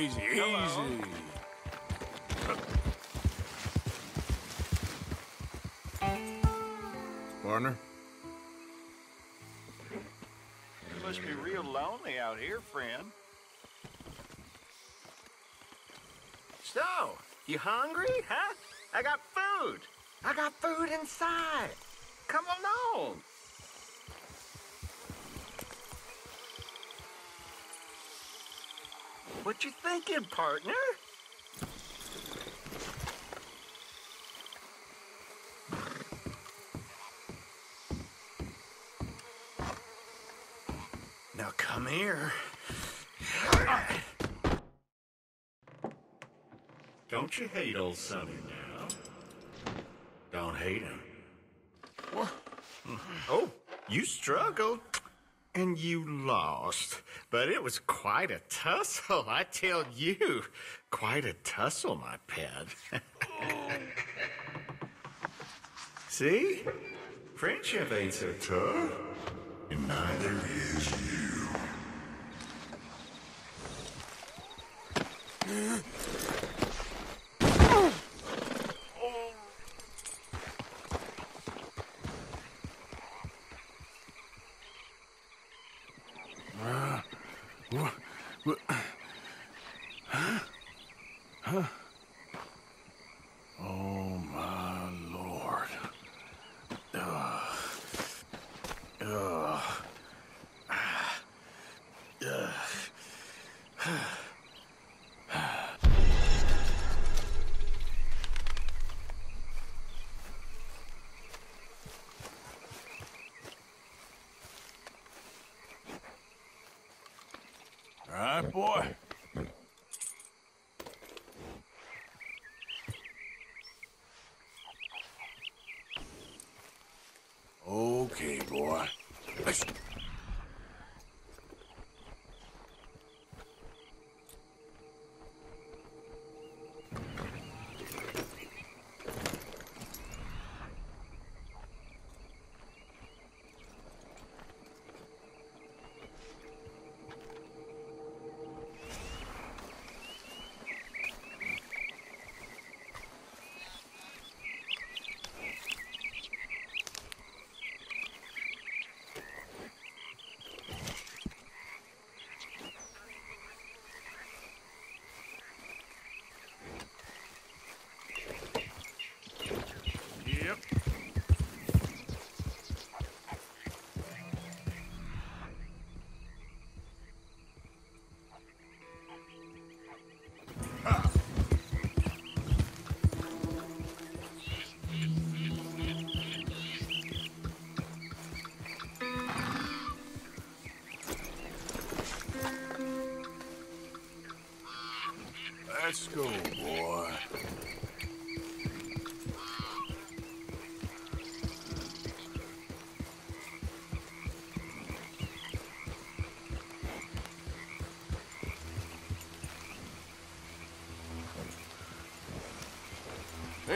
Easy, Hello. easy. Partner? You must be real lonely out here, friend. So, you hungry, huh? I got food. I got food inside. Come along. What you thinking, partner? Now come here. Don't you hate old Sonny now? Don't hate him. Oh, you struggled. And you lost. But it was quite a tussle, I tell you. Quite a tussle, my pet. See? Friendship ain't so tough. And neither is you.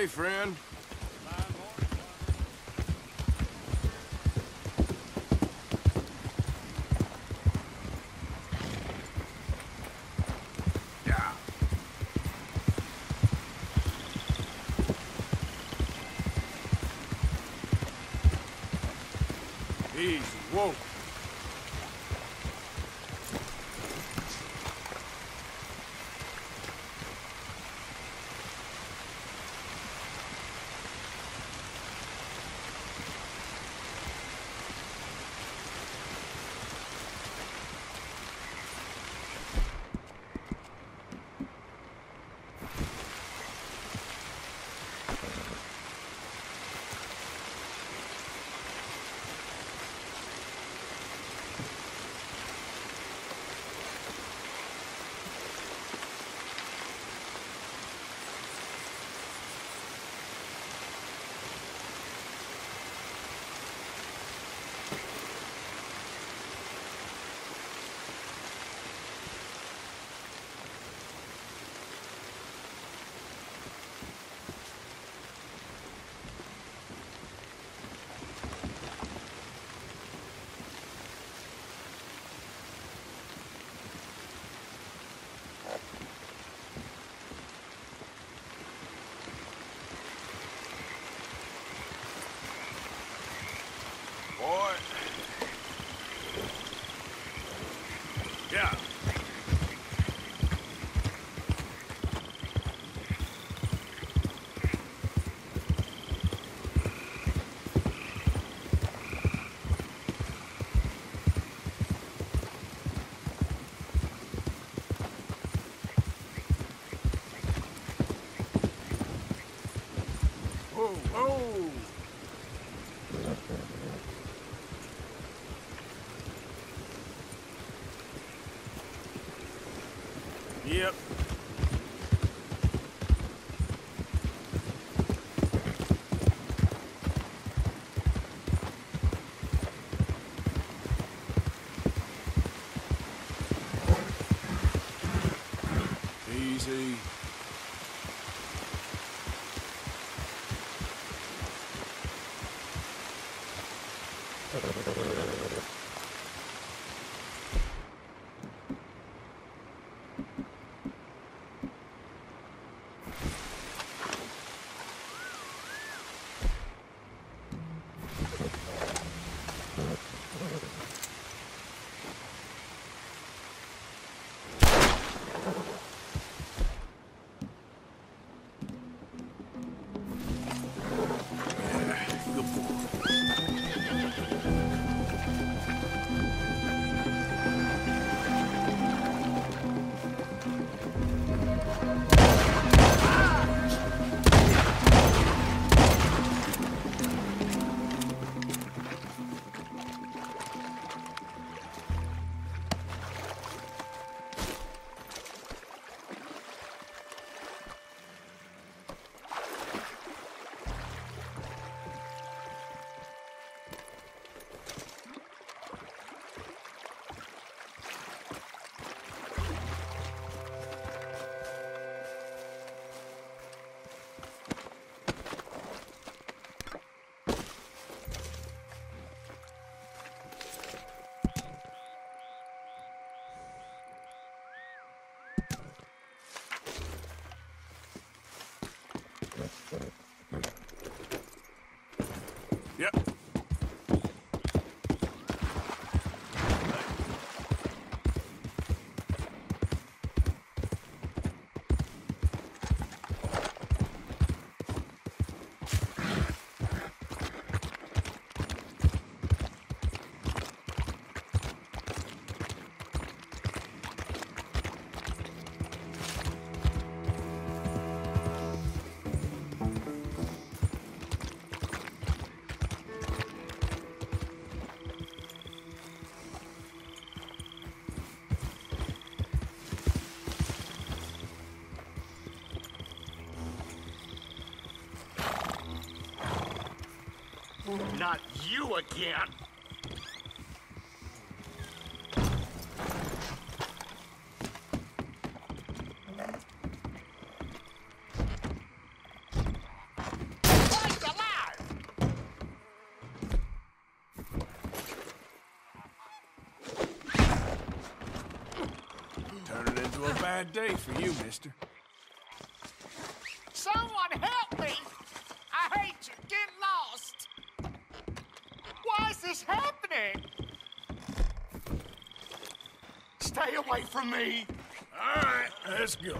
Hey, friend. Yep. You again. Turning into a bad day for you, mister. Someone help me! I hate you. Get lost. Why is this happening? Stay away from me. All right, let's go.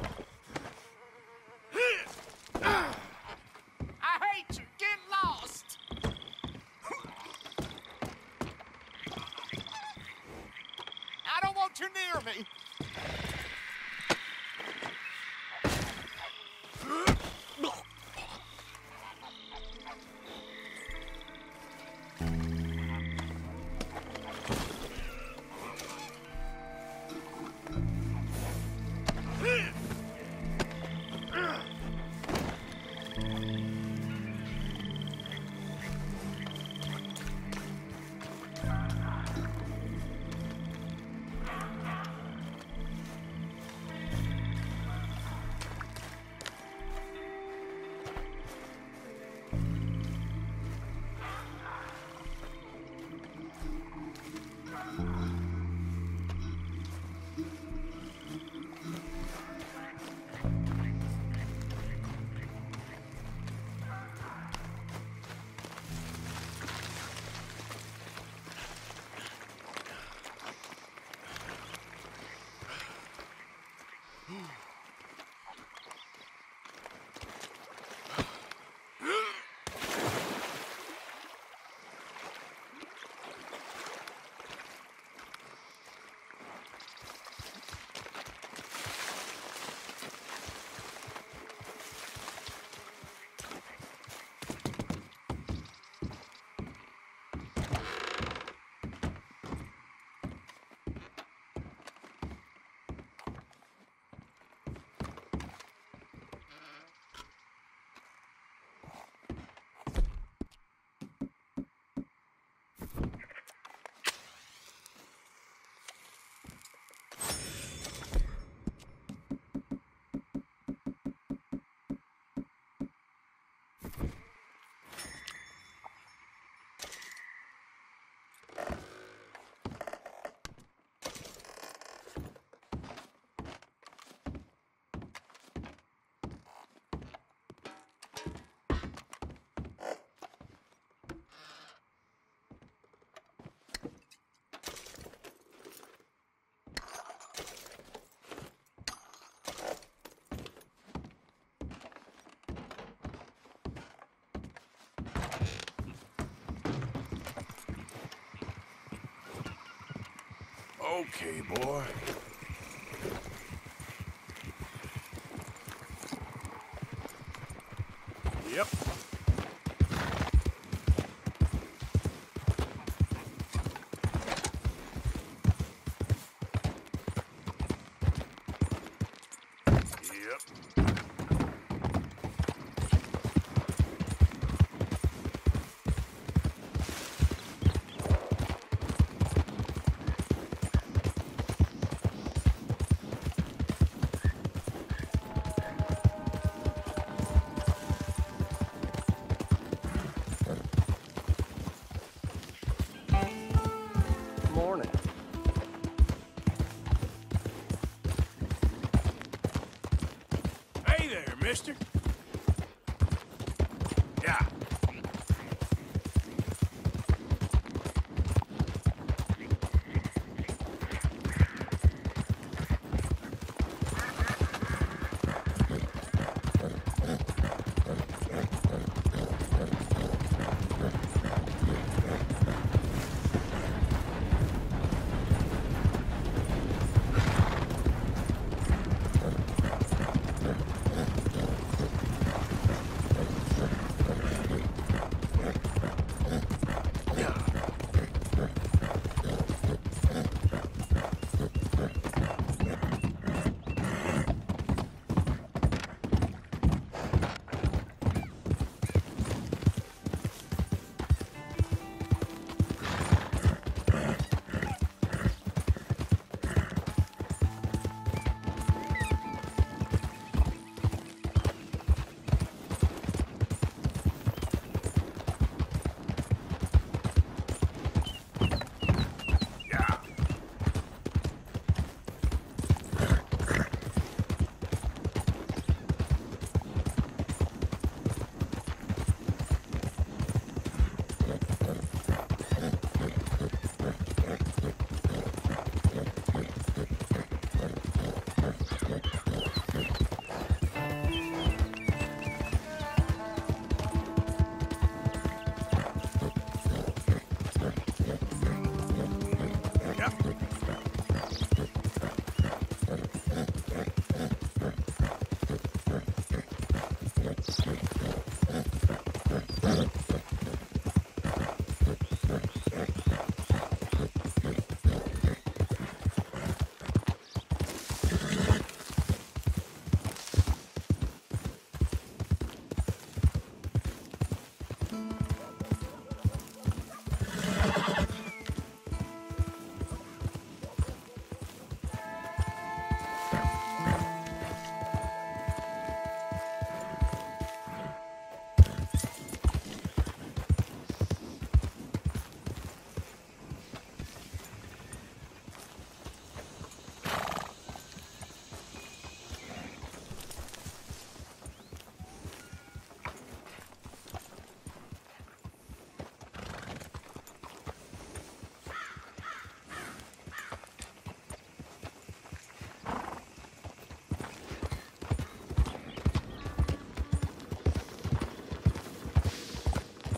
Okay, boy.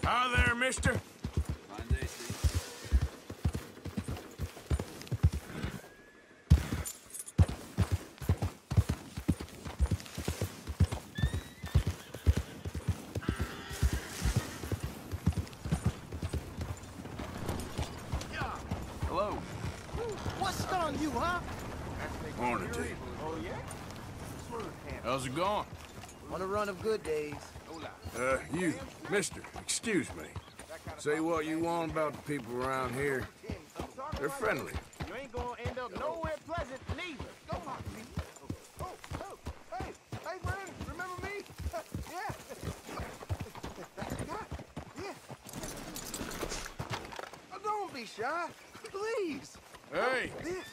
Hi there, mister. Hello. What's on you, huh? Morning to you. Oh, yeah? How's it going? On a run of good days. You, mister, excuse me. Say what you want about the people around here. They're friendly. You ain't gonna end up nowhere pleasant neither. Go on, please. Oh, oh, oh, hey, hey, friend, remember me? yeah. yeah, yeah. Oh, don't be shy, please. Hey, This,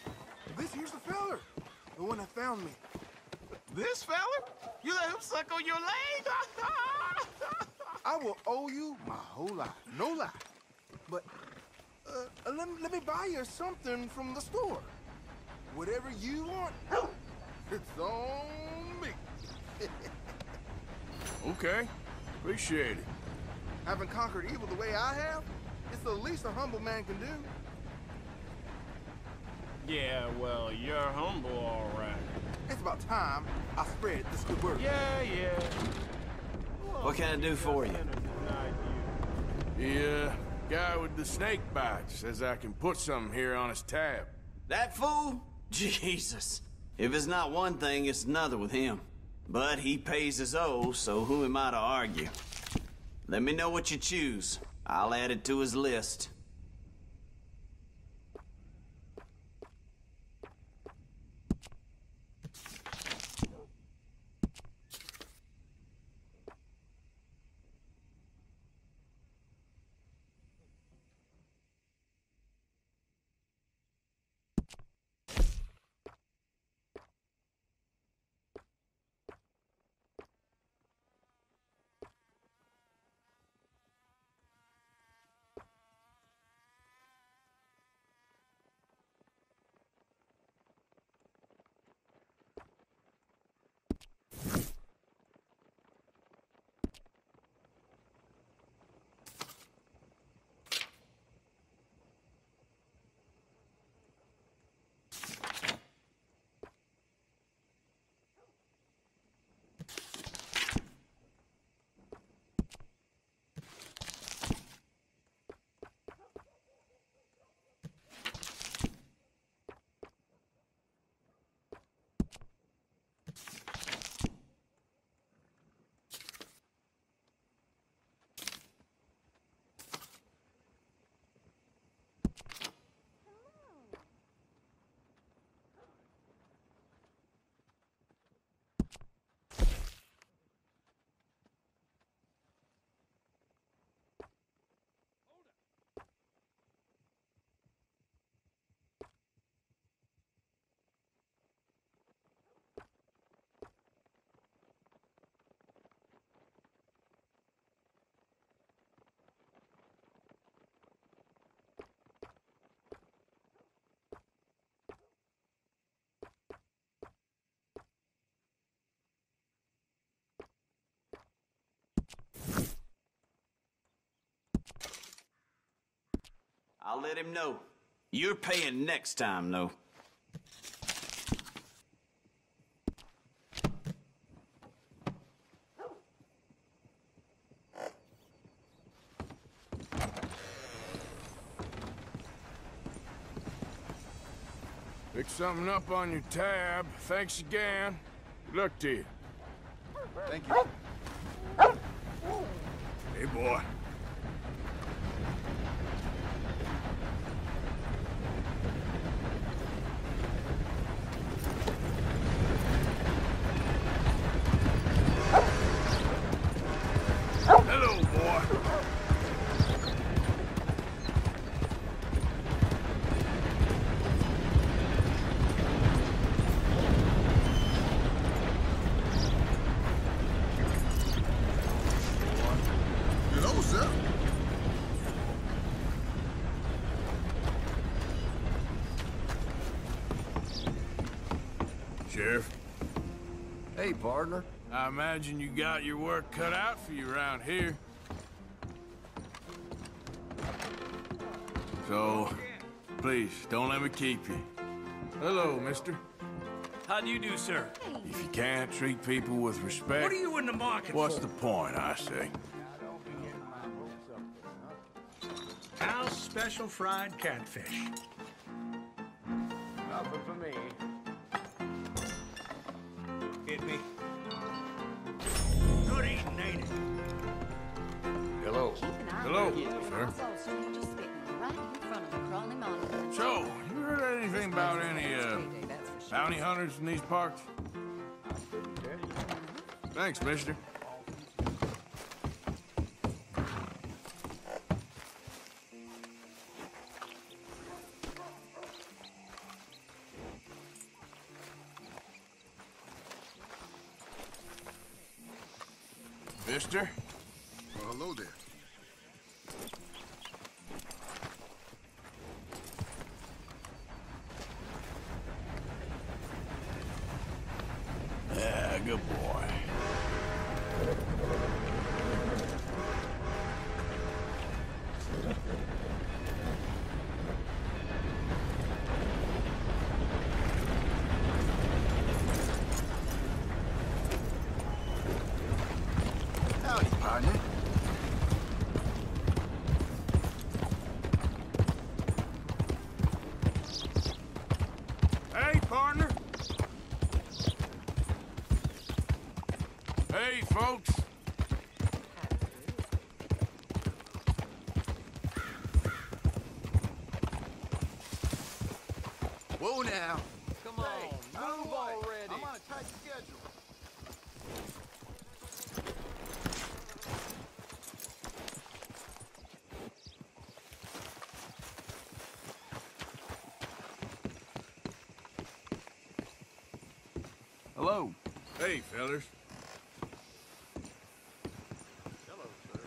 this here's the feller, the one that found me. This feller? You let him suck on your leg? I will owe you my whole life, no lie. But uh, let, me, let me buy you something from the store. Whatever you want, it's on me. okay. Appreciate it. Having conquered evil the way I have, it's the least a humble man can do. Yeah, well, you're humble, all right. It's about time I spread this good word. Yeah, yeah. What can I do for you? The, uh, guy with the snake bite says I can put something here on his tab. That fool? Jesus. If it's not one thing, it's another with him. But he pays his owe, so who am I to argue? Let me know what you choose. I'll add it to his list. Let him know. You're paying next time, though. Pick something up on your tab. Thanks again. Good luck to you. Thank you. Hey, boy. Hello, boy. Hello, sir. Sheriff, Hey, partner. I imagine you got your work cut out for you around here. So, please, don't let me keep you. Hello, mister. How do you do, sir? If you can't treat people with respect, What are you in the market for? what's for? the point, I say? Al's special fried catfish. Nothing for me. Hit me. Crawling monitor. So, you heard anything about any, uh, bounty hunters in these parts? Thanks. Mister? partner? Hey, folks. Hello. Hey, fellers. Hello sir.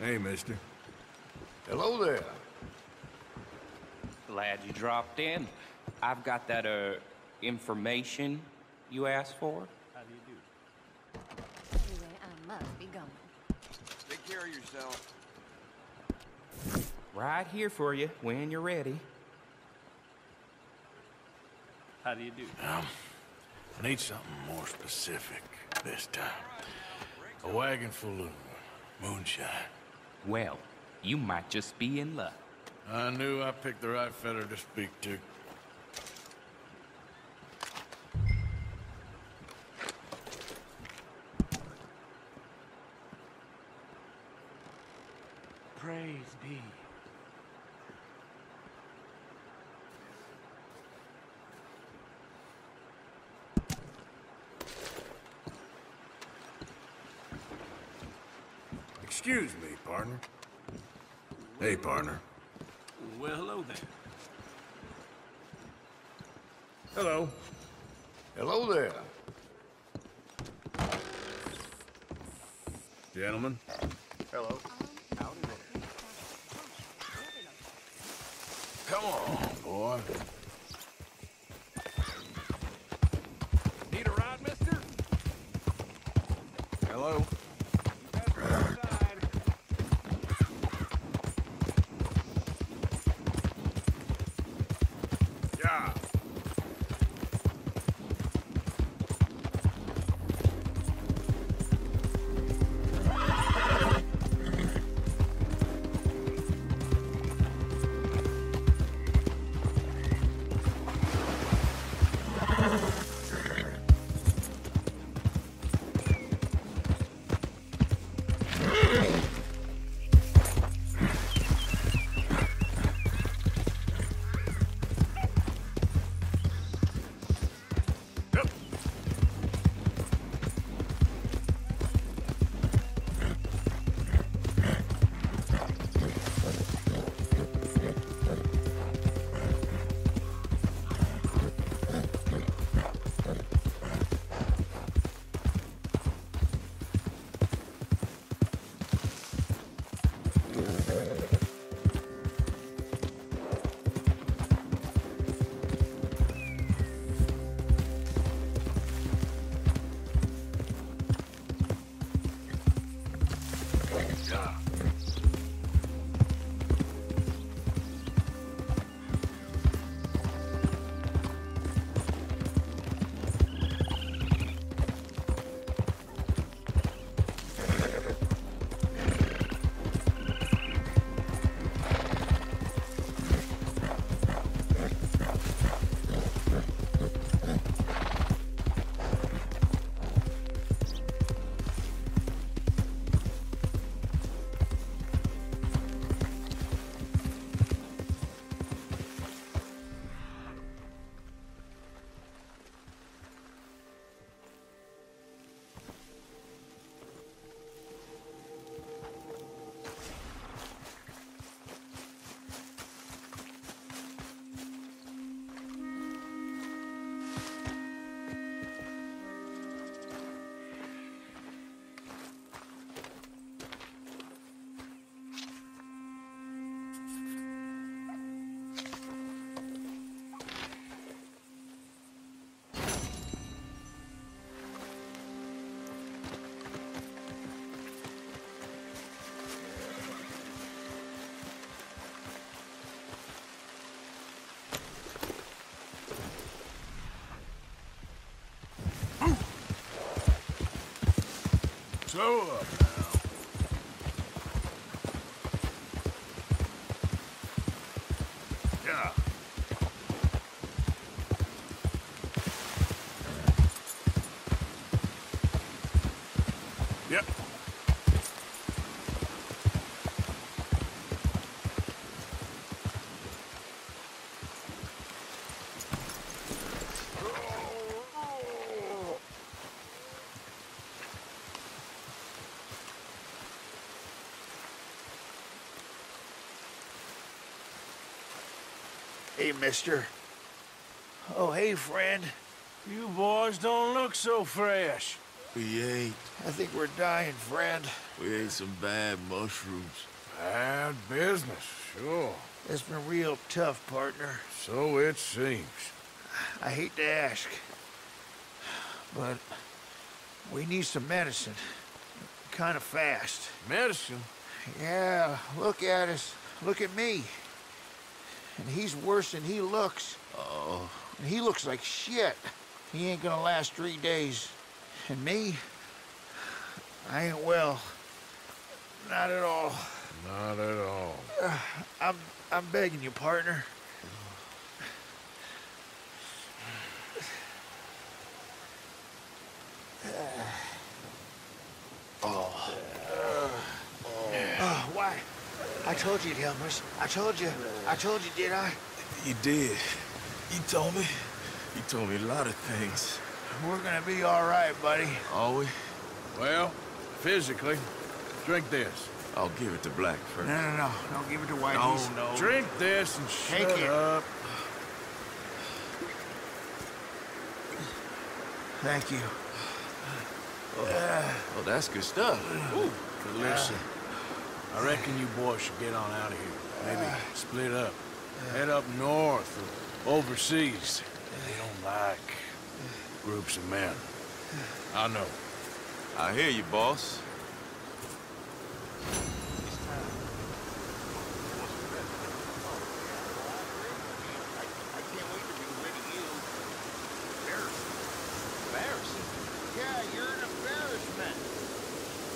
Hey, mister. Hello there. Glad you dropped in. I've got that, uh, information you asked for. How do you do? Anyway, I must be going. Take care of yourself. Right here for you when you're ready. How do you do? I need something more specific this time. A wagon full of moonshine. Well, you might just be in luck. I knew I picked the right feller to speak to. Praise be. Excuse me, partner. Hey, partner. Well, hello there. Hello. Hello there. Gentlemen. Hello. Come on, boy. Need a ride, mister? Hello. So up now. Yeah. Yep. Hey, mister. Oh, hey, friend. You boys don't look so fresh. We ain't. I think we're dying, friend. We ate some bad mushrooms. Bad business, sure. It's been real tough, partner. So it seems. I hate to ask, but we need some medicine. Kind of fast. Medicine? Yeah, look at us. Look at me. And he's worse than he looks. Oh. And he looks like shit. He ain't gonna last three days. And me, I ain't well. Not at all. Not at all. I'm I'm begging you, partner. Oh. Oh, why? I told you, would help us. I told you. I told you, did I? You did. You told me. You told me a lot of things. We're gonna be all right, buddy. Are we? Well, physically, drink this. I'll give it to Black first. No, no, no. Don't give it to Whitey. No, no. Drink this and Take shut it. up. Thank you. Oh, that's good stuff. Ooh. But listen, uh, I reckon you boys should get on out of here. Maybe split up. Head up north or overseas. They don't like groups of men. I know. I hear you, boss. I can't wait to be rid of you. Embarrassing. Yeah, you're an embarrassment.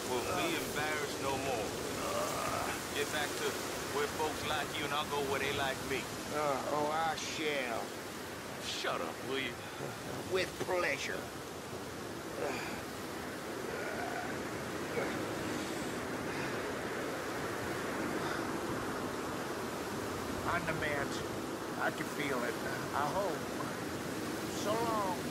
Well, be embarrassed no more. Get back to where folks like you and I'll go where they like me. Uh, oh, I shall. Shut up, will you? With pleasure. On the mend. I can feel it. I hope. So long.